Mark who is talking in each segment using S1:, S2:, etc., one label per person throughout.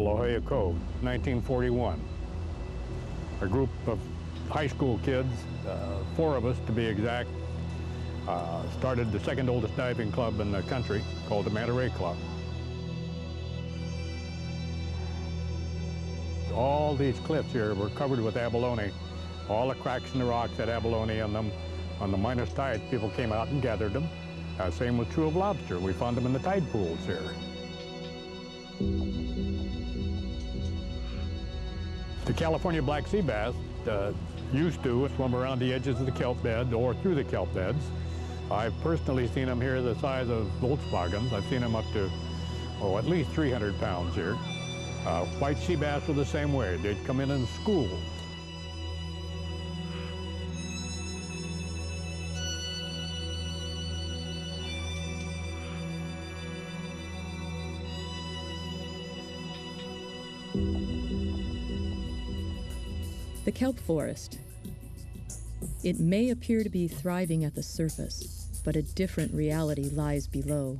S1: Jolla Cove, 1941. A group of high school kids, uh, four of us to be exact, uh, started the second oldest diving club in the country called the Manta Ray Club. All these cliffs here were covered with abalone. All the cracks in the rocks had abalone on them. On the minus tide, people came out and gathered them. Uh, same was true of lobster. We found them in the tide pools here. The California black sea bass uh, used to swim around the edges of the kelp bed or through the kelp beds. I've personally seen them here the size of Volkswagens. I've seen them up to, oh, at least 300 pounds here. Uh, white sea bass were the same way. They'd come in in school.
S2: The kelp forest. It may appear to be thriving at the surface, but a different reality lies below.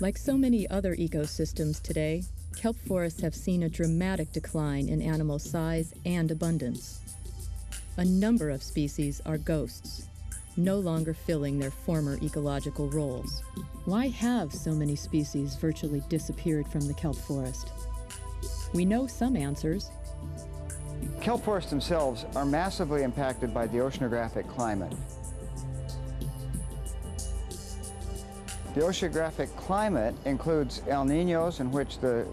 S2: Like so many other ecosystems today, kelp forests have seen a dramatic decline in animal size and abundance. A number of species are ghosts, no longer filling their former ecological roles. Why have so many species virtually disappeared from the kelp forest? We know some answers,
S3: Kelp forests themselves are massively impacted by the oceanographic climate. The oceanographic climate includes El Ninos, in which the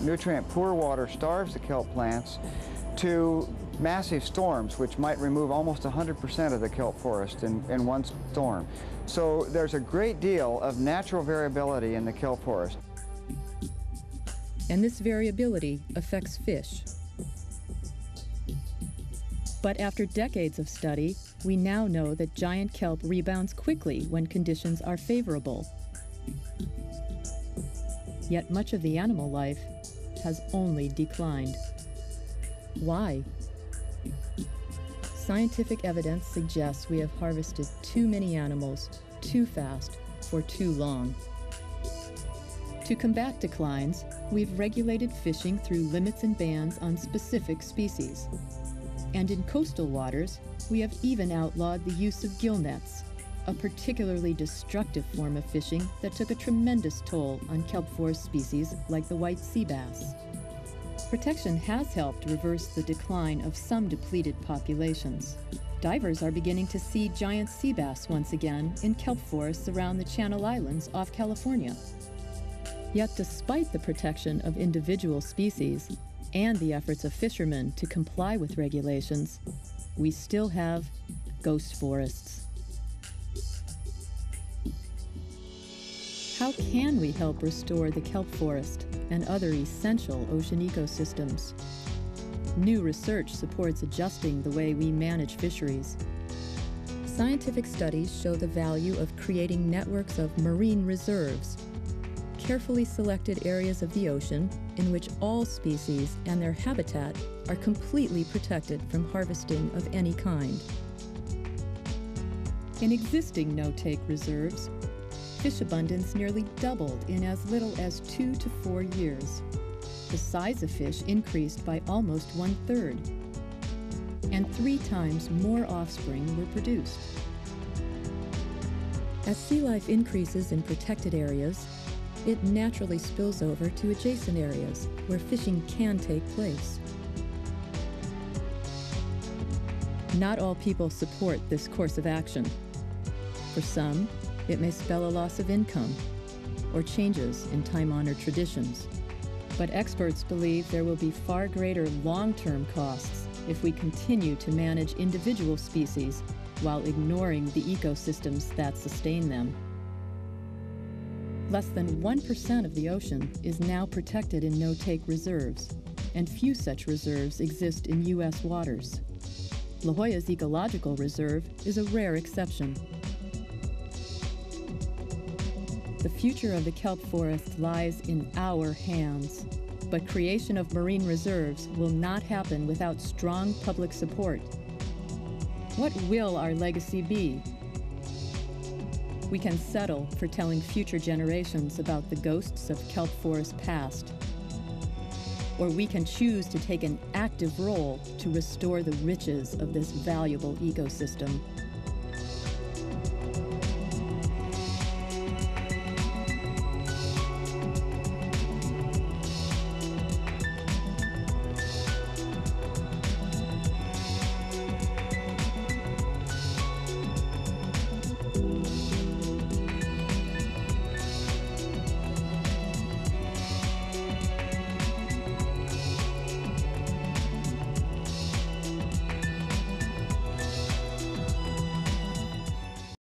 S3: nutrient-poor water starves the kelp plants, to massive storms, which might remove almost 100% of the kelp forest in, in one storm. So there's a great deal of natural variability in the kelp forest.
S2: And this variability affects fish, but after decades of study, we now know that giant kelp rebounds quickly when conditions are favorable. Yet much of the animal life has only declined. Why? Scientific evidence suggests we have harvested too many animals, too fast, for too long. To combat declines, we've regulated fishing through limits and bans on specific species. And in coastal waters, we have even outlawed the use of gill nets, a particularly destructive form of fishing that took a tremendous toll on kelp forest species like the white sea bass. Protection has helped reverse the decline of some depleted populations. Divers are beginning to see giant sea bass once again in kelp forests around the Channel Islands off California. Yet despite the protection of individual species, and the efforts of fishermen to comply with regulations, we still have ghost forests. How can we help restore the kelp forest and other essential ocean ecosystems? New research supports adjusting the way we manage fisheries. Scientific studies show the value of creating networks of marine reserves carefully selected areas of the ocean in which all species and their habitat are completely protected from harvesting of any kind. In existing no-take reserves, fish abundance nearly doubled in as little as two to four years. The size of fish increased by almost one-third, and three times more offspring were produced. As sea life increases in protected areas, it naturally spills over to adjacent areas where fishing can take place. Not all people support this course of action. For some, it may spell a loss of income or changes in time-honored traditions. But experts believe there will be far greater long-term costs if we continue to manage individual species while ignoring the ecosystems that sustain them. Less than 1% of the ocean is now protected in no-take reserves, and few such reserves exist in U.S. waters. La Jolla's Ecological Reserve is a rare exception. The future of the kelp forest lies in our hands, but creation of marine reserves will not happen without strong public support. What will our legacy be we can settle for telling future generations about the ghosts of kelp forest past. or we can choose to take an active role to restore the riches of this valuable ecosystem.